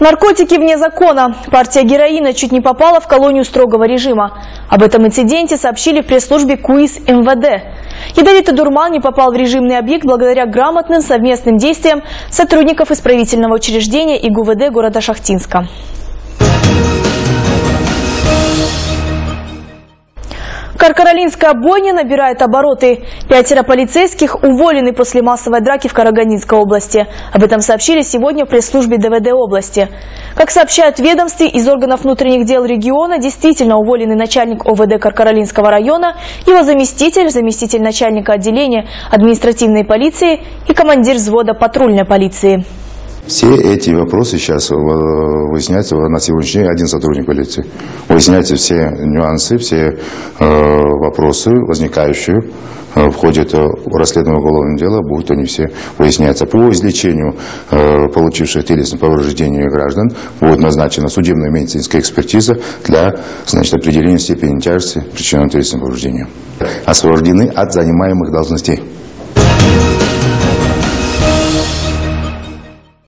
Наркотики вне закона. Партия героина чуть не попала в колонию строгого режима. Об этом инциденте сообщили в пресс-службе КУИС МВД. Ядовитый дурман не попал в режимный объект благодаря грамотным совместным действиям сотрудников исправительного учреждения и ГУВД города Шахтинска. Каркаролинская бойня набирает обороты. Пятеро полицейских уволены после массовой драки в Караганинской области. Об этом сообщили сегодня в пресс-службе ДВД области. Как сообщают ведомстве, из органов внутренних дел региона действительно уволены начальник ОВД Каркаролинского района, его заместитель, заместитель начальника отделения административной полиции и командир взвода патрульной полиции. Все эти вопросы сейчас э, выясняются на сегодняшний день один сотрудник полиции. Выясняются все нюансы, все э, вопросы, возникающие э, в ходе расследования уголовного дела, будут они все выясняться. По излечению получивших телесных повреждений граждан будет назначена судебная медицинская экспертиза для значит, определения степени тяжести причиненного телесным повреждением. Освобождены от занимаемых должностей.